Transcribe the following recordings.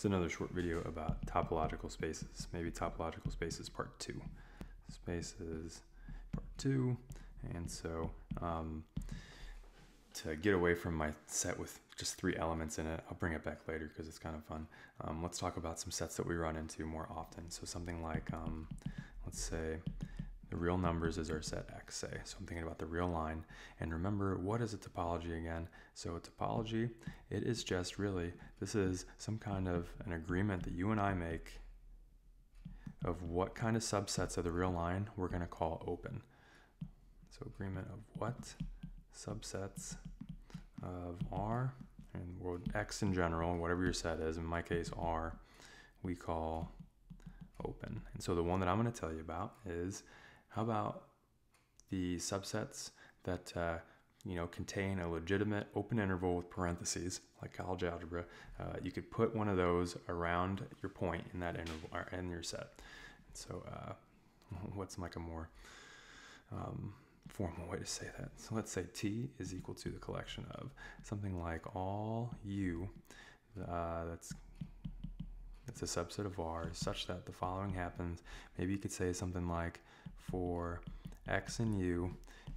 It's another short video about topological spaces, maybe topological spaces part two. Spaces part two, and so um, to get away from my set with just three elements in it, I'll bring it back later because it's kind of fun. Um, let's talk about some sets that we run into more often. So something like, um, let's say, the real numbers is our set X, say. So I'm thinking about the real line. And remember, what is a topology again? So a topology, it is just really, this is some kind of an agreement that you and I make of what kind of subsets of the real line we're going to call open. So agreement of what subsets of R and well, X in general, whatever your set is, in my case R, we call open. And so the one that I'm going to tell you about is how about the subsets that uh, you know contain a legitimate open interval with parentheses, like college algebra? Uh, you could put one of those around your point in that interval or in your set. So, uh, what's like a more um, formal way to say that? So let's say T is equal to the collection of something like all U. Uh, that's it's a subset of R such that the following happens. Maybe you could say something like for x and u,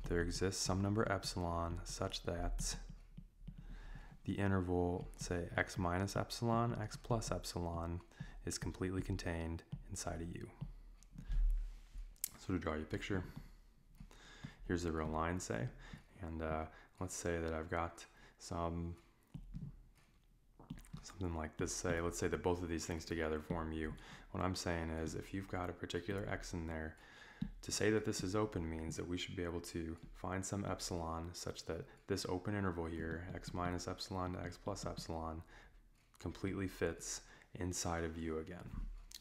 there exists some number epsilon such that the interval, say x minus epsilon, x plus epsilon, is completely contained inside a u. So to draw a picture, here's the real line, say, and uh, let's say that I've got some something like this say let's say that both of these things together form u what i'm saying is if you've got a particular x in there to say that this is open means that we should be able to find some epsilon such that this open interval here, x minus epsilon to x plus epsilon, completely fits inside of u again.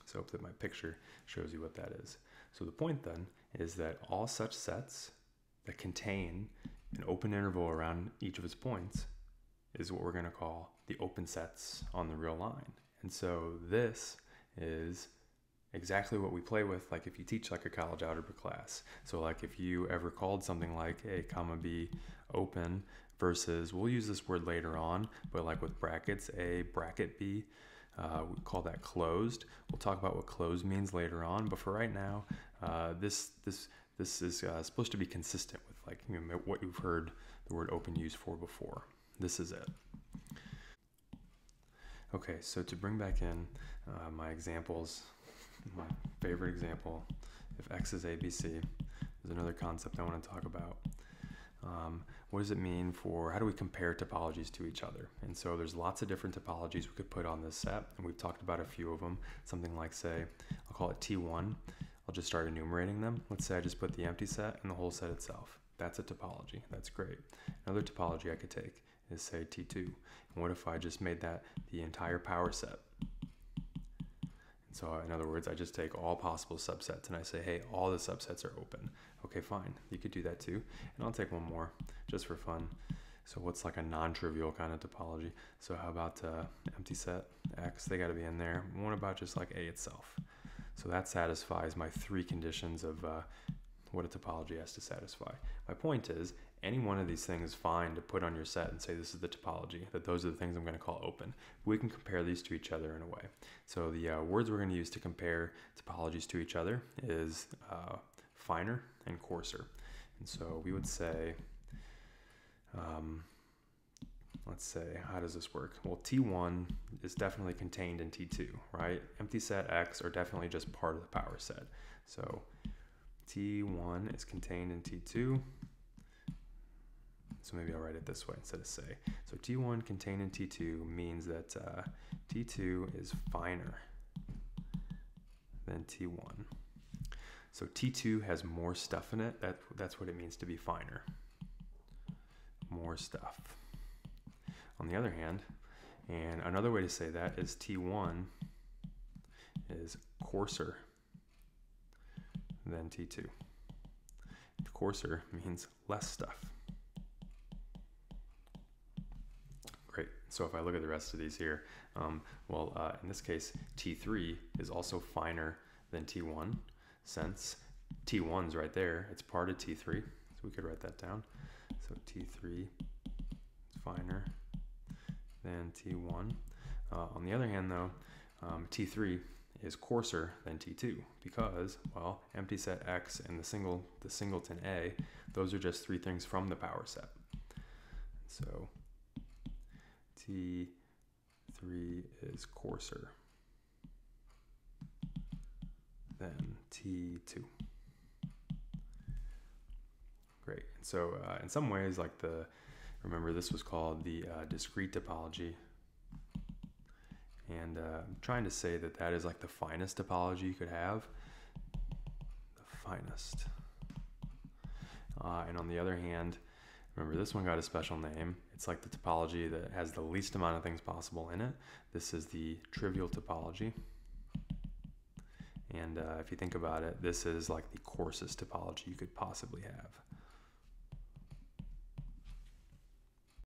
So hope that my picture shows you what that is. So the point then is that all such sets that contain an open interval around each of its points is what we're going to call the open sets on the real line. And so this is exactly what we play with like if you teach like a college algebra class. So like if you ever called something like a comma b open versus we'll use this word later on but like with brackets a bracket b uh, we call that closed. We'll talk about what closed means later on but for right now uh, this this this is uh, supposed to be consistent with like you know, what you've heard the word open used for before this is it okay so to bring back in uh, my examples my favorite example, if x is ABC, is another concept I want to talk about. Um, what does it mean for how do we compare topologies to each other? And so there's lots of different topologies we could put on this set, and we've talked about a few of them. Something like, say, I'll call it T1. I'll just start enumerating them. Let's say I just put the empty set and the whole set itself. That's a topology. That's great. Another topology I could take is, say, T2. And what if I just made that the entire power set? So in other words, I just take all possible subsets and I say, hey, all the subsets are open. Okay, fine. You could do that too. And I'll take one more just for fun. So what's like a non-trivial kind of topology? So how about uh, empty set X? They got to be in there. What about just like A itself? So that satisfies my three conditions of uh, what a topology has to satisfy. My point is, any one of these things is fine to put on your set and say this is the topology, that those are the things I'm going to call open. We can compare these to each other in a way. So the uh, words we're going to use to compare topologies to each other is uh, finer and coarser. And so we would say, um, let's say, how does this work? Well, T1 is definitely contained in T2, right? Empty set X are definitely just part of the power set. So T1 is contained in T2 so maybe I'll write it this way instead of say. So T1 contained in T2 means that uh, T2 is finer than T1. So T2 has more stuff in it. That, that's what it means to be finer. More stuff. On the other hand, and another way to say that is T1 is coarser than T2. Coarser means less stuff. Great, so if I look at the rest of these here, um, well, uh, in this case, T3 is also finer than T1 since T1's right there. It's part of T3, so we could write that down. So T3 is finer than T1. Uh, on the other hand, though, um, T3 is coarser than T2 because, well, empty set X and the single the singleton A, those are just three things from the power set. So T3 is coarser than T2. Great. And so uh, in some ways, like the, remember this was called the uh, discrete topology. And uh, I'm trying to say that that is like the finest topology you could have. The finest. Uh, and on the other hand, remember this one got a special name. It's like the topology that has the least amount of things possible in it. This is the trivial topology. And uh, if you think about it, this is like the coarsest topology you could possibly have.